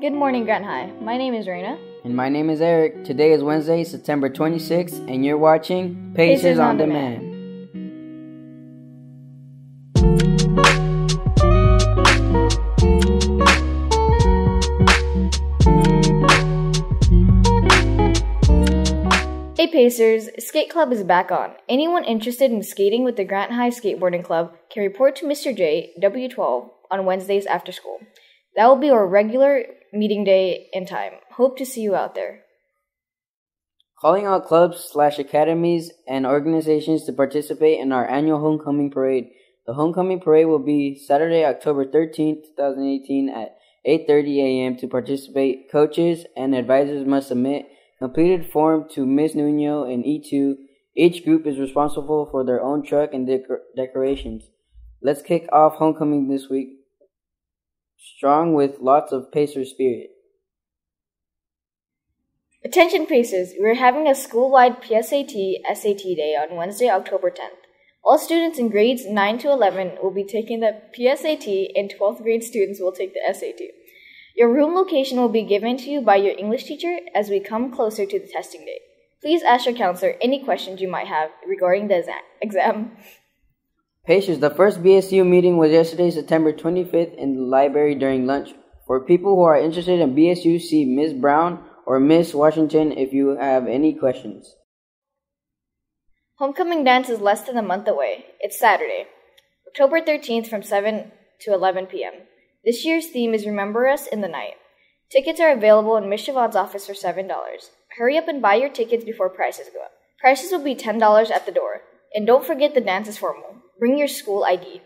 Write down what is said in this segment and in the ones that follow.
Good morning, Grant High. My name is Raina. And my name is Eric. Today is Wednesday, September 26th, and you're watching Pacers, Pacers on, on Demand. Hey Pacers, Skate Club is back on. Anyone interested in skating with the Grant High Skateboarding Club can report to Mr. J, W12, on Wednesdays after school. That will be our regular meeting day and time. Hope to see you out there. Calling out clubs slash academies and organizations to participate in our annual homecoming parade. The homecoming parade will be Saturday, October 13th, 2018 at 8:30 a.m. To participate, coaches and advisors must submit completed form to Ms. Nuno and E2. Each group is responsible for their own truck and decor- decorations. Let's kick off homecoming this week strong with lots of Pacer spirit. Attention Pacers, we are having a school-wide PSAT SAT day on Wednesday, October 10th. All students in grades 9 to 11 will be taking the PSAT and 12th grade students will take the SAT. Your room location will be given to you by your English teacher as we come closer to the testing day. Please ask your counselor any questions you might have regarding the exa- exam. The first BSU meeting was yesterday, September 25th, in the library during lunch. For people who are interested in BSU, see Ms. Brown or Miss Washington if you have any questions. Homecoming dance is less than a month away. It's Saturday, October 13th from 7 to 11 p.m. This year's theme is Remember Us in the Night. Tickets are available in Miss Siobhan's office for $7. Hurry up and buy your tickets before prices go up. Prices will be $10 at the door. And don't forget the dance is formal. Bring your school ID.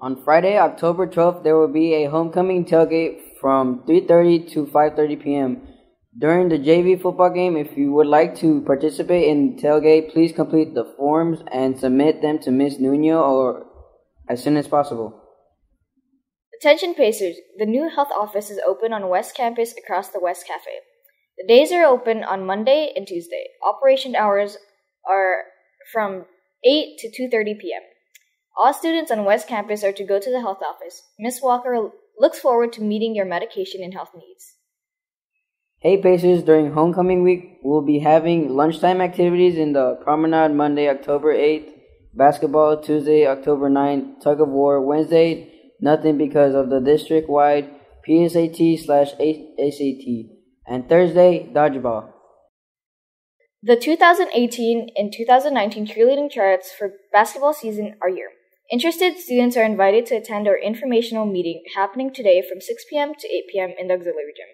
On Friday, October 12th, there will be a homecoming tailgate from 3:30 to 5:30 p.m. During the JV football game, if you would like to participate in tailgate, please complete the forms and submit them to Miss Nuno or as soon as possible. Attention Pacers, the new health office is open on West Campus across the West Cafe. The days are open on Monday and Tuesday. Operation hours are from 8 to 2:30 p.m. All students on West Campus are to go to the health office. Miss Walker looks forward to meeting your medication and health needs. Hey Pacers, during homecoming week, we'll be having lunchtime activities in the promenade Monday, October 8th, basketball Tuesday, October 9th, tug of war Wednesday, nothing because of the district wide PSAT slash ACT, and Thursday, dodgeball. The 2018 and 2019 cheerleading tryouts for basketball season are here. Interested students are invited to attend our informational meeting happening today from 6 p.m. to 8 p.m. in the auxiliary gym.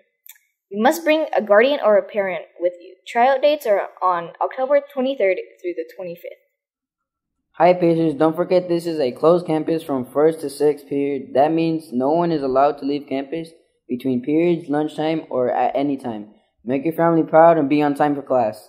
You must bring a guardian or a parent with you. Tryout dates are on October 23rd through the 25th. Hi Pacers, don't forget this is a closed campus from 1st to 6th period. That means no one is allowed to leave campus between periods, lunchtime, or at any time. Make your family proud and be on time for class.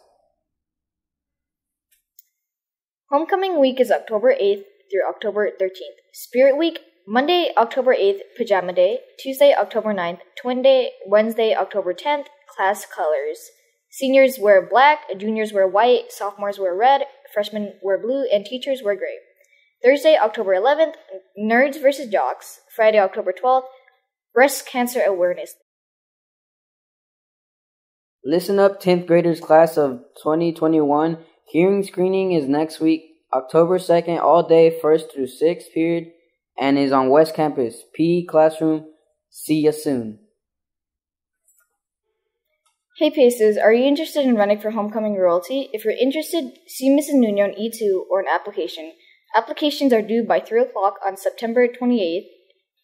Homecoming week is October 8th through October 13th. Spirit week, Monday, October 8th, pajama day. Tuesday, October 9th, twin day. Wednesday, October 10th, class colors. Seniors wear black, juniors wear white, sophomores wear red, freshmen wear blue, and teachers wear gray. Thursday, October 11th, nerds versus jocks. Friday, October 12th, breast cancer awareness. Listen up, 10th graders class of 2021. Hearing screening is next week, October 2nd, all day, 1st through 6th period, and is on West Campus, PE classroom. See you soon. Hey Pacers, are you interested in running for homecoming royalty? If you're interested, see Mrs. Nuno on E2 or an application. Applications are due by 3 o'clock on September 28th.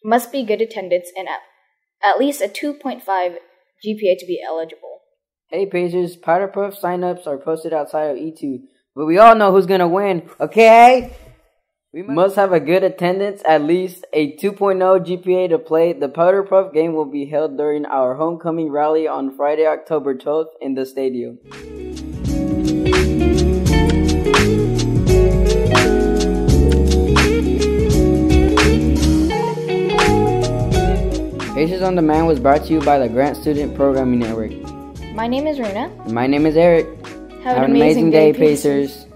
Must be good attendance and at, at least a 2.5 GPA to be eligible. Hey Pacers, Powder Puff signups are posted outside of E2, but we all know who's gonna win, okay? We must have a good attendance, at least a 2.0 GPA to play. The Powder Puff game will be held during our homecoming rally on Friday, October 12th in the stadium. Pacers on Demand was brought to you by the Grant Student Programming Network. My name is Rena. And my name is Eric. Have, Have an amazing day, Pacers.